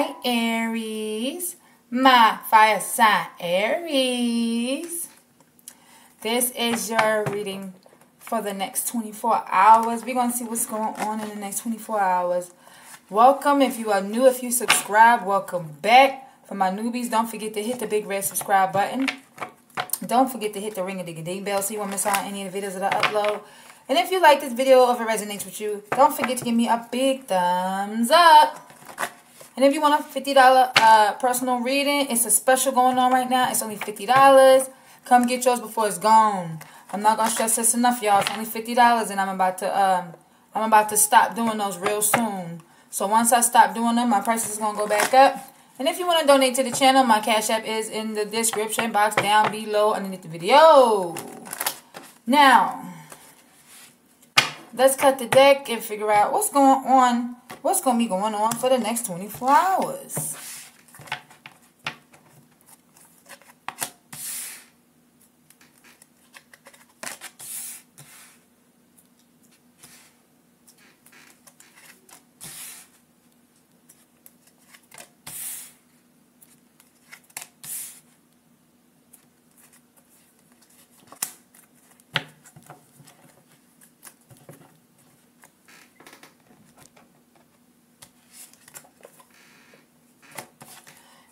Hi, Aries. My fire sign, Aries. This is your reading for the next 24 hours. We're going to see what's going on in the next 24 hours. Welcome. If you are new, if you subscribe, welcome back. For my newbies, don't forget to hit the big red subscribe button. Don't forget to hit the ring of the ding bell so you won't miss out on any of the videos that I upload. And if you like this video, if it resonates with you, don't forget to give me a big thumbs up. And if you want a $50 uh, personal reading, it's a special going on right now. It's only $50. Come get yours before it's gone. I'm not gonna stress this enough, y'all. It's only $50 and I'm about to um I'm about to stop doing those real soon. So once I stop doing them, my prices is gonna go back up. And if you want to donate to the channel, my Cash App is in the description box down below underneath the video. Now, let's cut the deck and figure out what's going on what's going to be going on for the next 24 hours.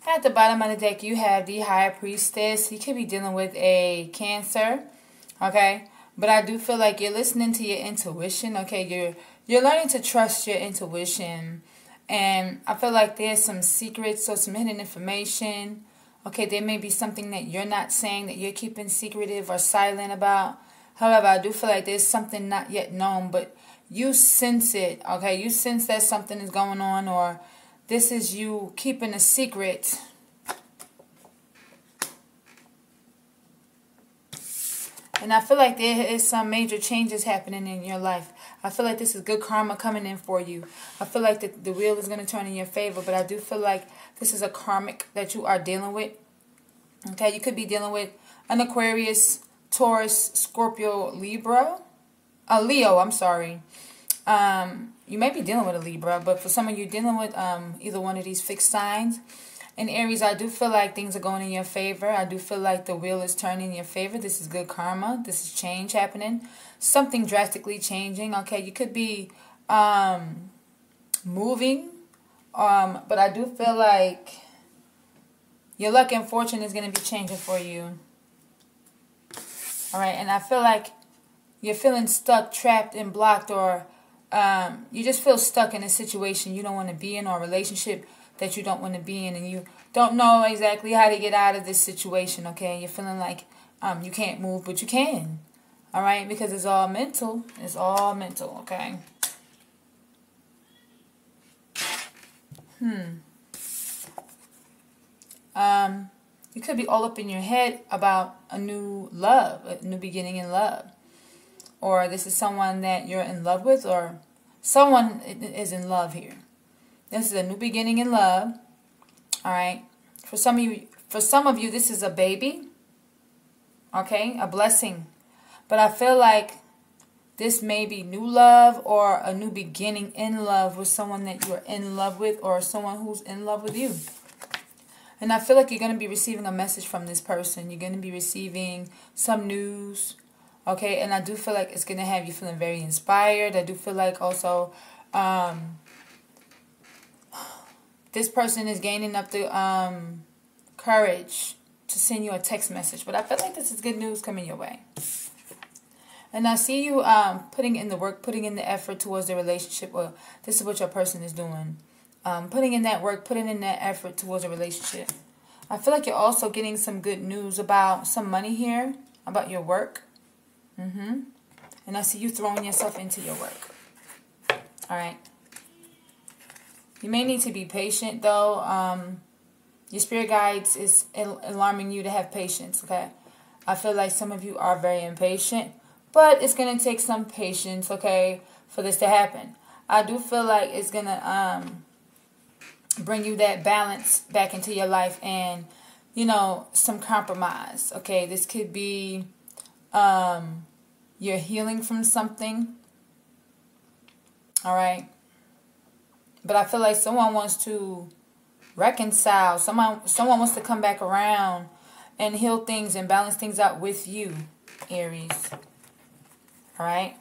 At the bottom of the deck, you have the High Priestess. You could be dealing with a Cancer, okay? But I do feel like you're listening to your intuition, okay? You're you're learning to trust your intuition. And I feel like there's some secrets or some hidden information. Okay, there may be something that you're not saying that you're keeping secretive or silent about. However, I do feel like there's something not yet known, but you sense it, okay? You sense that something is going on or this is you keeping a secret. And I feel like there is some major changes happening in your life. I feel like this is good karma coming in for you. I feel like the, the wheel is going to turn in your favor. But I do feel like this is a karmic that you are dealing with. Okay, you could be dealing with an Aquarius, Taurus, Scorpio, Libra. A Leo, I'm sorry. Um, you may be dealing with a Libra, but for some of you dealing with um, either one of these fixed signs, in Aries, I do feel like things are going in your favor. I do feel like the wheel is turning in your favor. This is good karma. This is change happening. Something drastically changing. Okay, you could be um, moving, um, but I do feel like your luck and fortune is going to be changing for you. All right, and I feel like you're feeling stuck, trapped, and blocked, or um, you just feel stuck in a situation you don't want to be in or a relationship that you don't want to be in and you don't know exactly how to get out of this situation, okay? You're feeling like um, you can't move, but you can, all right? Because it's all mental. It's all mental, okay? Hmm. Um, you could be all up in your head about a new love, a new beginning in love or this is someone that you're in love with, or someone is in love here. This is a new beginning in love. All right. For some of you, for some of you, this is a baby. Okay, a blessing. But I feel like this may be new love or a new beginning in love with someone that you're in love with or someone who's in love with you. And I feel like you're going to be receiving a message from this person. You're going to be receiving some news, Okay, and I do feel like it's to have you feeling very inspired. I do feel like also um, this person is gaining up the um, courage to send you a text message. But I feel like this is good news coming your way. And I see you um, putting in the work, putting in the effort towards the relationship. Well, this is what your person is doing. Um, putting in that work, putting in that effort towards a relationship. I feel like you're also getting some good news about some money here, about your work. Mm-hmm. And I see you throwing yourself into your work. All right. You may need to be patient, though. Um, your spirit guides is alarming you to have patience, okay? I feel like some of you are very impatient, but it's going to take some patience, okay, for this to happen. I do feel like it's going to um, bring you that balance back into your life and, you know, some compromise, okay? This could be um, you're healing from something. All right. But I feel like someone wants to reconcile. Someone, someone wants to come back around and heal things and balance things out with you, Aries. All right.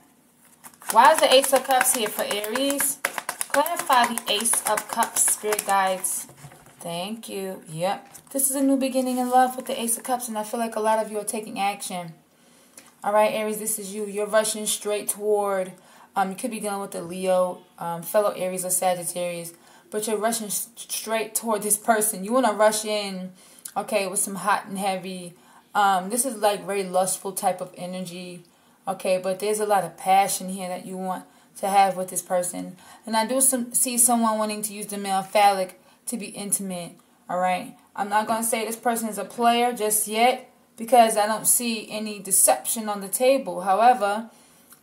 Why is the Ace of Cups here for Aries? Clarify the Ace of Cups, Spirit Guides. Thank you. Yep. This is a new beginning in love with the Ace of Cups, and I feel like a lot of you are taking action. All right, Aries, this is you. You're rushing straight toward, um, you could be dealing with the Leo, um, fellow Aries or Sagittarius, but you're rushing straight toward this person. You want to rush in, okay, with some hot and heavy. Um, this is like very lustful type of energy, okay, but there's a lot of passion here that you want to have with this person. And I do some, see someone wanting to use the male phallic to be intimate, all right? I'm not going to say this person is a player just yet because I don't see any deception on the table. However,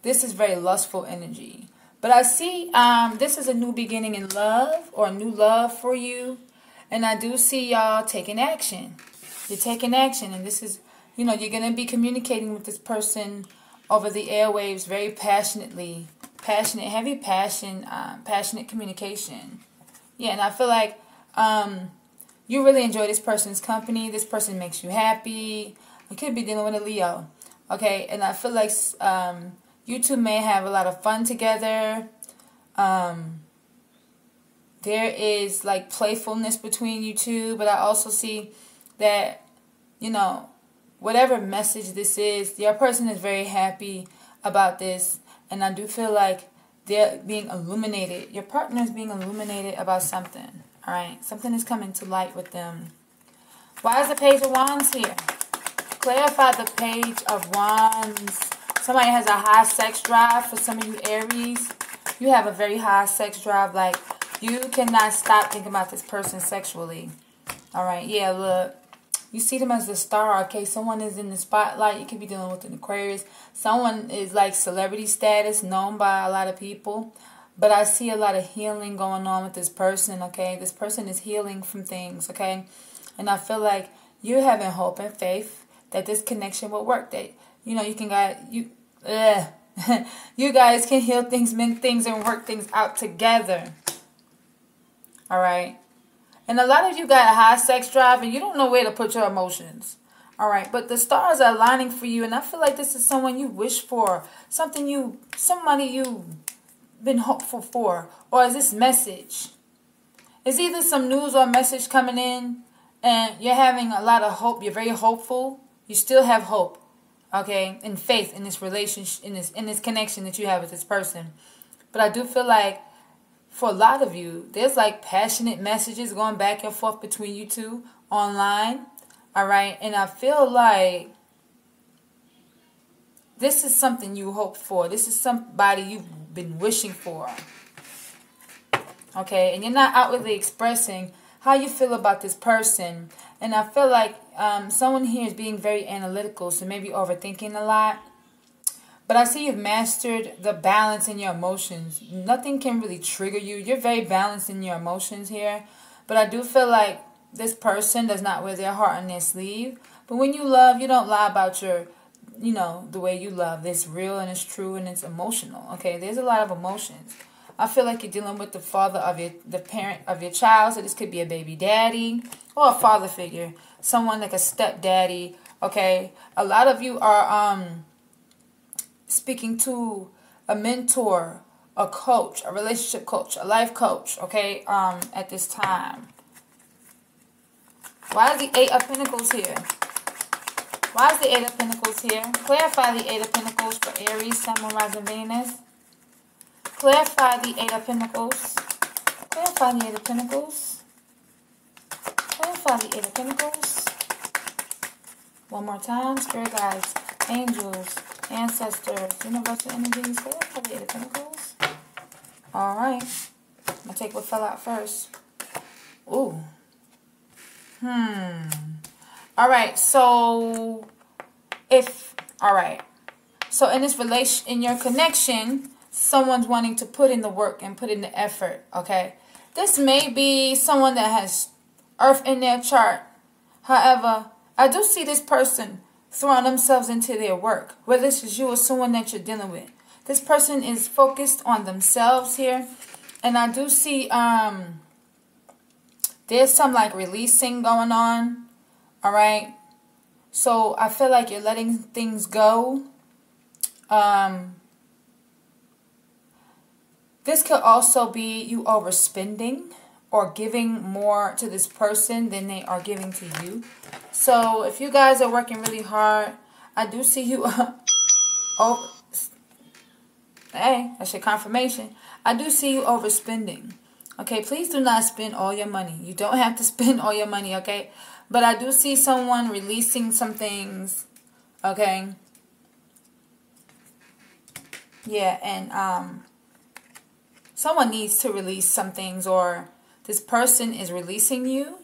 this is very lustful energy. But I see um, this is a new beginning in love or a new love for you. And I do see y'all taking action. You're taking action. And this is, you know, you're going to be communicating with this person over the airwaves very passionately. Passionate, heavy passion, um, passionate communication. Yeah, and I feel like um, you really enjoy this person's company. This person makes you happy. You could be dealing with a Leo. Okay, and I feel like um, you two may have a lot of fun together. Um, there is like playfulness between you two, but I also see that, you know, whatever message this is, your person is very happy about this. And I do feel like they're being illuminated. Your partner is being illuminated about something. All right, something is coming to light with them. Why is the Page of Wands here? Clarify the Page of Wands. Somebody has a high sex drive. For some of you Aries, you have a very high sex drive. Like, you cannot stop thinking about this person sexually. All right, yeah, look. You see them as the star, okay? Someone is in the spotlight. You could be dealing with an Aquarius. Someone is like celebrity status, known by a lot of people. But I see a lot of healing going on with this person, okay? This person is healing from things, okay? And I feel like you're having hope and faith that this connection will work. That you know you can guys you uh, you guys can heal things, mend things, and work things out together. All right. And a lot of you got a high sex drive and you don't know where to put your emotions. All right. But the stars are aligning for you. And I feel like this is someone you wish for. Something you, somebody you've been hopeful for? Or is this message? Is either some news or message coming in and you're having a lot of hope. You're very hopeful. You still have hope, okay, and faith in this relationship, in this in this connection that you have with this person. But I do feel like for a lot of you, there's like passionate messages going back and forth between you two online. All right, and I feel like this is something you hope for. This is somebody you've been wishing for. Okay, and you're not outwardly expressing how you feel about this person. And I feel like um, someone here is being very analytical, so maybe overthinking a lot. But I see you've mastered the balance in your emotions. Nothing can really trigger you. You're very balanced in your emotions here. But I do feel like this person does not wear their heart on their sleeve. But when you love, you don't lie about your you know, the way you love. It's real and it's true and it's emotional. Okay, there's a lot of emotions. I feel like you're dealing with the father of your, the parent of your child. So this could be a baby daddy or a father figure, someone like a stepdaddy. Okay, a lot of you are um speaking to a mentor, a coach, a relationship coach, a life coach. Okay, um at this time. Why is the Eight of Pentacles here? Why is the Eight of Pentacles here? Clarify the Eight of Pentacles for Aries, Sun, Moon, Rising, Venus. Clarify the Eight of Pentacles. Clarify the Eight of Pentacles. Clarify the Eight of Pentacles. One more time. Spirit guides, angels, ancestors, universal energies. Clarify the Eight of Pentacles. Alright. I'm going to take what fell out first. Ooh. Hmm. All right, so if all right, so in this relation, in your connection, someone's wanting to put in the work and put in the effort. Okay, this may be someone that has Earth in their chart. However, I do see this person throwing themselves into their work, whether this is you or someone that you're dealing with. This person is focused on themselves here, and I do see um there's some like releasing going on. All right. So I feel like you're letting things go. Um, this could also be you overspending or giving more to this person than they are giving to you. So if you guys are working really hard, I do see you. oh, hey, that's your confirmation. I do see you overspending. Okay, please do not spend all your money. You don't have to spend all your money, okay? But I do see someone releasing some things, okay? Yeah, and um someone needs to release some things or this person is releasing you,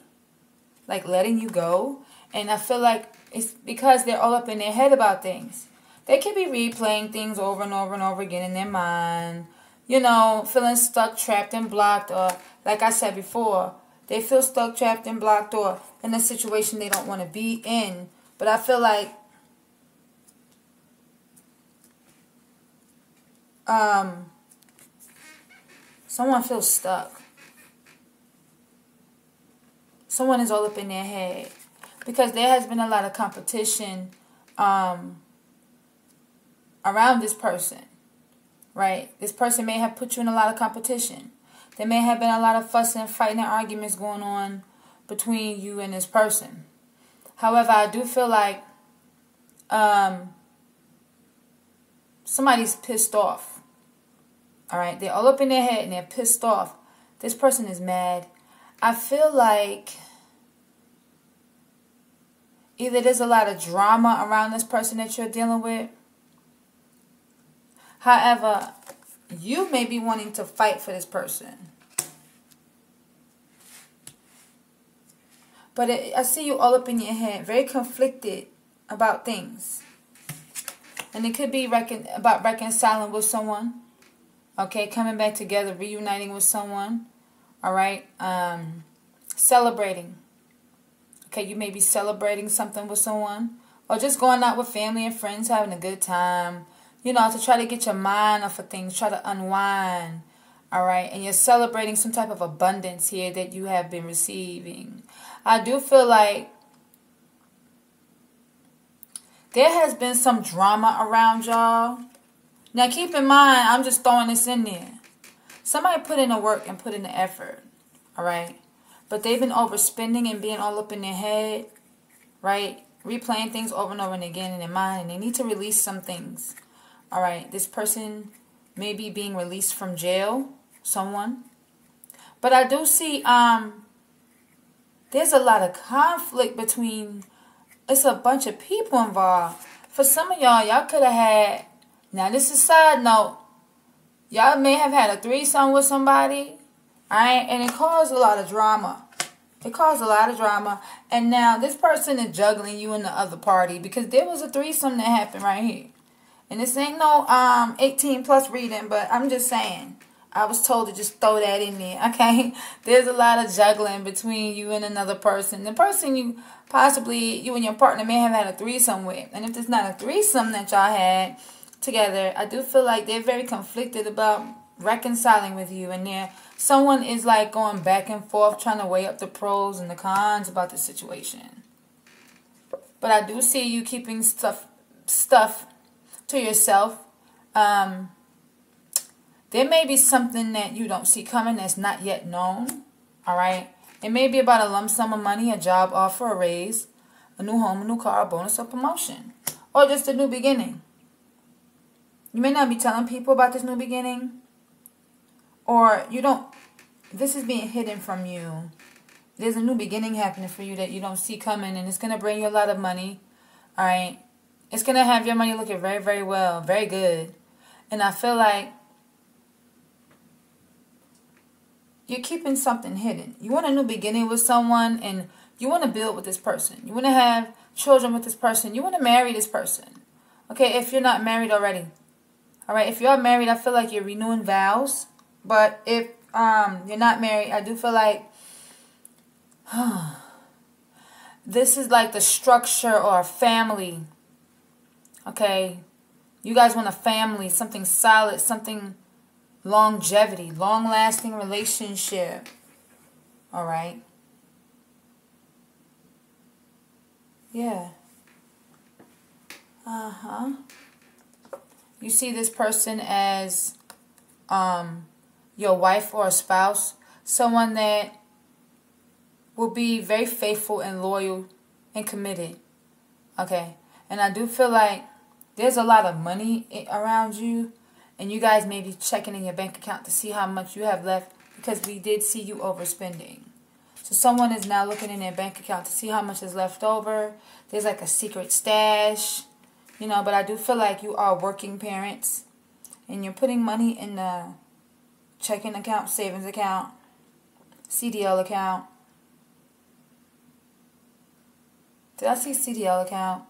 like letting you go. And I feel like it's because they're all up in their head about things. They could be replaying things over and over and over again in their mind you know, feeling stuck, trapped, and blocked, or like I said before, they feel stuck, trapped, and blocked, or in a situation they don't want to be in. But I feel like um, someone feels stuck. Someone is all up in their head because there has been a lot of competition um, around this person right? This person may have put you in a lot of competition. There may have been a lot of fussing, fighting, and arguments going on between you and this person. However, I do feel like um, somebody's pissed off. All right, they're all up in their head and they're pissed off. This person is mad. I feel like either there's a lot of drama around this person that you're dealing with However, you may be wanting to fight for this person. But it, I see you all up in your head, very conflicted about things. And it could be recon about reconciling with someone. Okay, coming back together, reuniting with someone. All right, um, celebrating. Okay, you may be celebrating something with someone. Or just going out with family and friends, having a good time you know, to try to get your mind off of things, try to unwind. All right. And you're celebrating some type of abundance here that you have been receiving. I do feel like there has been some drama around y'all. Now, keep in mind, I'm just throwing this in there. Somebody put in the work and put in the effort. All right. But they've been overspending and being all up in their head. Right. Replaying things over and over and again in their mind. And they need to release some things. All right, this person may be being released from jail, someone. But I do see um there's a lot of conflict between it's a bunch of people involved. For some of y'all, y'all could have had now this is side note. Y'all may have had a threesome with somebody. Alright, and it caused a lot of drama. It caused a lot of drama. And now this person is juggling you and the other party because there was a threesome that happened right here. And this ain't no um 18 plus reading, but I'm just saying. I was told to just throw that in there. Okay, there's a lot of juggling between you and another person. The person you possibly you and your partner may have had a threesome with, and if it's not a threesome that y'all had together, I do feel like they're very conflicted about reconciling with you, and there someone is like going back and forth trying to weigh up the pros and the cons about the situation. But I do see you keeping stuff stuff to yourself. Um, there may be something that you don't see coming that's not yet known. All right. It may be about a lump sum of money, a job offer, a raise, a new home, a new car, a bonus, or promotion, or just a new beginning. You may not be telling people about this new beginning, or you don't. This is being hidden from you. There's a new beginning happening for you that you don't see coming, and it's gonna bring you a lot of money. All right. It's going to have your money looking very, very well, very good. And I feel like you're keeping something hidden. You want a new beginning with someone and you want to build with this person. You want to have children with this person. You want to marry this person. Okay, if you're not married already. All right, if you're married, I feel like you're renewing vows. But if um, you're not married, I do feel like this is like the structure or family. Okay, you guys want a family, something solid, something longevity, long-lasting relationship. All right. Yeah. Uh-huh. You see this person as um your wife or a spouse, someone that will be very faithful and loyal and committed. Okay. And I do feel like there's a lot of money around you and you guys may be checking in your bank account to see how much you have left because we did see you overspending. So someone is now looking in their bank account to see how much is left over. There's like a secret stash, you know, but I do feel like you are working parents and you're putting money in the checking account, savings account, CDL account. Did I see CDL account?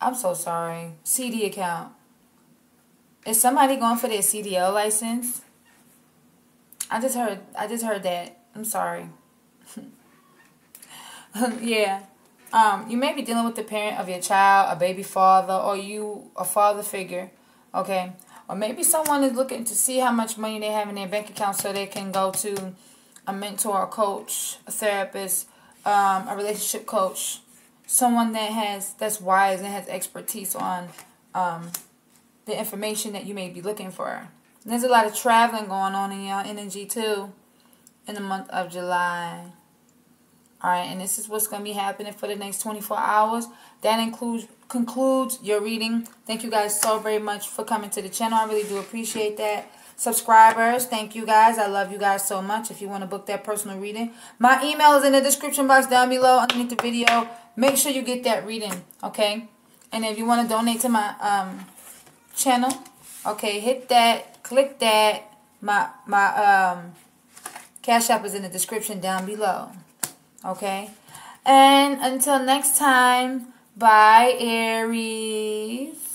I'm so sorry. CD account. Is somebody going for their CDL license? I just heard I just heard that. I'm sorry. yeah. Um, you may be dealing with the parent of your child, a baby father, or you a father figure. Okay. Or maybe someone is looking to see how much money they have in their bank account so they can go to a mentor, a coach, a therapist, um, a relationship coach, someone that has that's wise and has expertise on um, the information that you may be looking for. there's a lot of traveling going on in your energy too in the month of July. Alright, and this is what's going to be happening for the next 24 hours. That includes concludes your reading. Thank you guys so very much for coming to the channel. I really do appreciate that. Subscribers, thank you guys. I love you guys so much. If you want to book that personal reading, my email is in the description box down below underneath the video. Make sure you get that reading, okay? And if you want to donate to my um channel. Okay, hit that, click that. My my um cash app is in the description down below. Okay? And until next time, bye Aries.